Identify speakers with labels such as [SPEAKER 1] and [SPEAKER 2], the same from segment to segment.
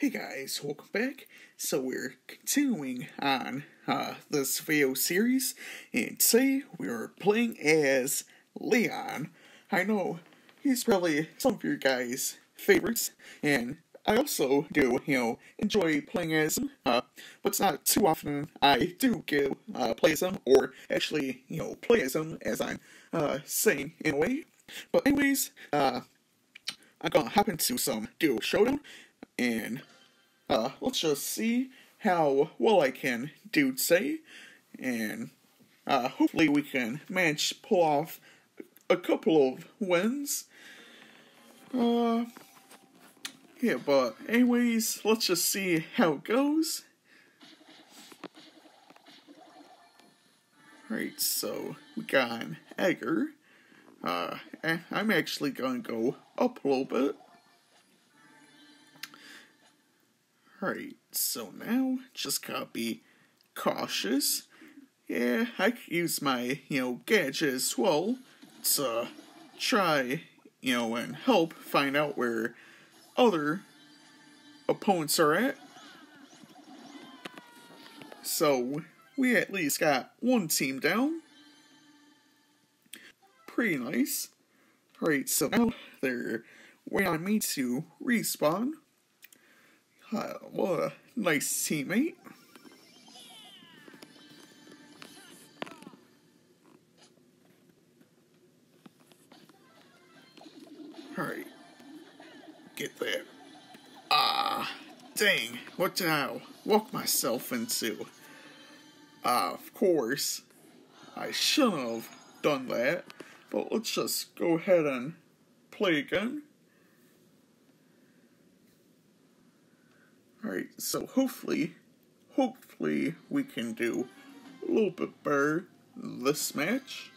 [SPEAKER 1] Hey guys, welcome back. So we're continuing on uh, this video series, and today we are playing as Leon. I know he's probably some of your guys' favorites, and I also do, you know, enjoy playing as him, uh, but it's not too often I do get uh, play as him, or actually, you know, play as him, as I'm uh, saying in a way. But anyways, uh, I'm gonna hop into some duo showdown, and uh, let's just see how well I can do today, and uh, hopefully we can manage to pull off a couple of wins. Uh, yeah, but anyways, let's just see how it goes. Alright, so we got an Edgar. Uh, I'm actually gonna go up a little bit. Alright, so now just gotta be cautious. Yeah, I could use my, you know, gadget as well to try, you know, and help find out where other opponents are at. So, we at least got one team down. Pretty nice. Alright, so now they're waiting on me to respawn. What a nice teammate. Alright. Get there. Ah, dang. What did I walk myself into? Ah, of course. I shouldn't have done that. But let's just go ahead and play again. Alright, so hopefully, hopefully we can do a little bit better this match.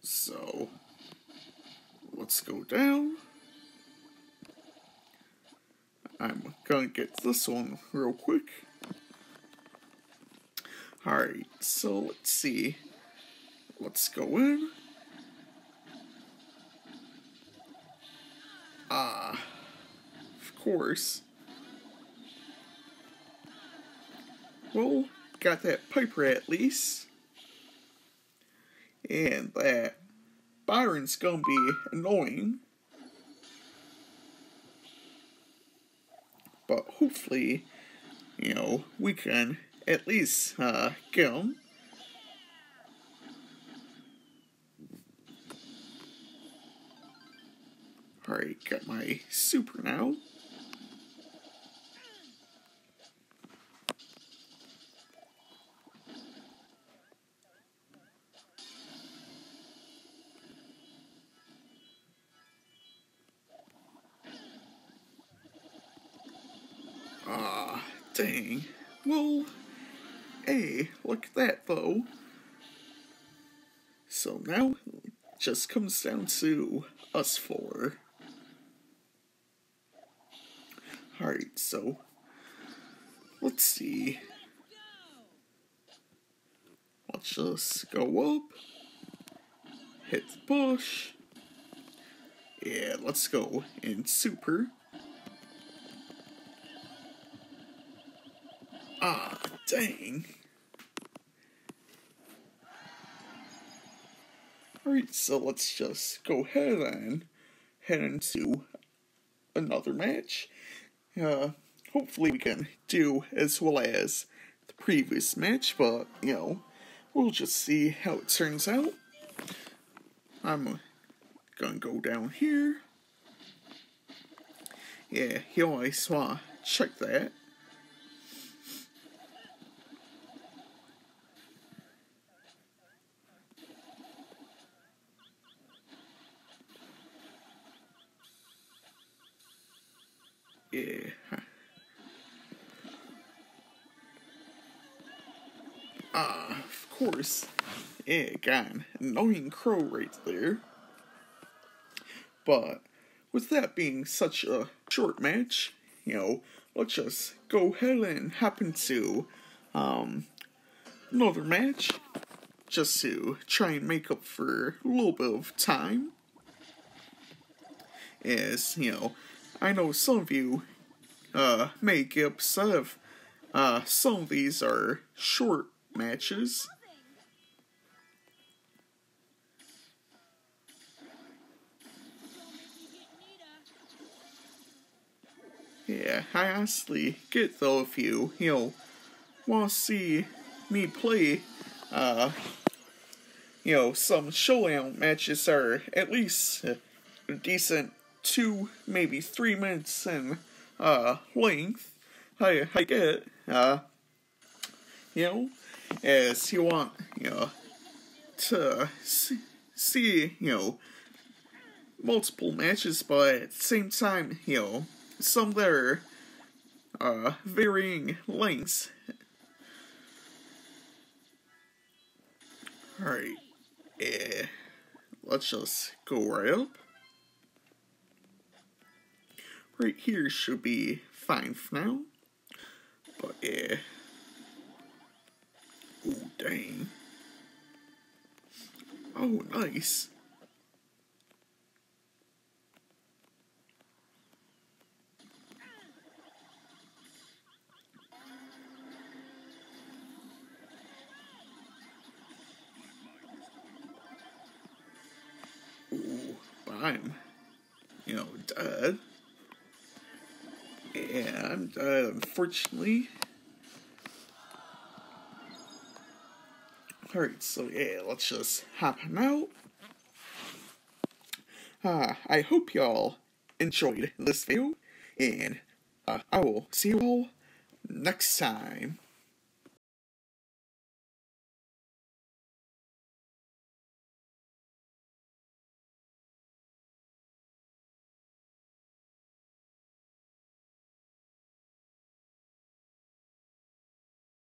[SPEAKER 1] So, let's go down. I'm gonna get this one real quick. Alright, so let's see. Let's go in. Ah, course. Well, got that Piper at least. And that Byron's gonna be annoying. But hopefully, you know, we can at least uh, get him. Alright, got my super now. Dang. Well, hey, look at that though. So now it just comes down to us four. Alright, so let's see. Let's just go up, hit the push. Yeah, let's go in super. Ah, dang. Alright, so let's just go ahead and head into another match. Uh, hopefully we can do as well as the previous match, but, you know, we'll just see how it turns out. I'm gonna go down here. Yeah, you always wanna check that. Yeah. Ah, of course. Yeah, an annoying crow right there. But with that being such a short match, you know, let's just go ahead and hop into um, another match just to try and make up for a little bit of time. As, you know, I know some of you uh, may get upset if uh, some of these are short matches. Yeah, I honestly get though if you, you know, want to see me play, uh, you know, some showdown matches are at least a decent two, maybe three minutes in, uh, length. I, I get, uh, you know, as you want, you know, to see, see you know, multiple matches, but at the same time, you know, some that are uh, varying lengths. Alright, yeah, let's just go right up. Right here should be fine for now, but yeah. Oh, dang. Oh, nice. Ooh, I'm, you know, dead. Yeah, I'm unfortunately. Alright, so yeah, let's just hop on out. Uh, I hope y'all enjoyed this video, and uh, I will see you all next time.